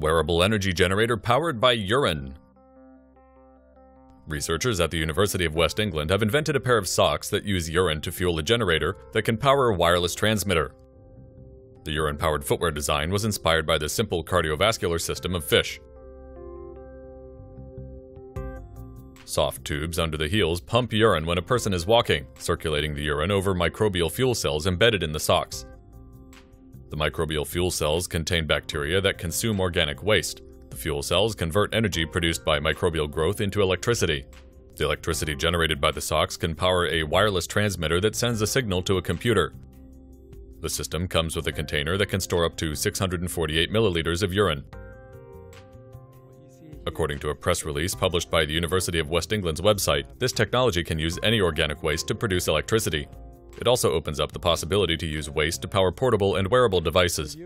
Wearable energy generator powered by urine. Researchers at the University of West England have invented a pair of socks that use urine to fuel a generator that can power a wireless transmitter. The urine-powered footwear design was inspired by the simple cardiovascular system of fish. Soft tubes under the heels pump urine when a person is walking, circulating the urine over microbial fuel cells embedded in the socks. The microbial fuel cells contain bacteria that consume organic waste. The fuel cells convert energy produced by microbial growth into electricity. The electricity generated by the socks can power a wireless transmitter that sends a signal to a computer. The system comes with a container that can store up to 648 milliliters of urine. According to a press release published by the University of West England's website, this technology can use any organic waste to produce electricity. It also opens up the possibility to use waste to power portable and wearable devices.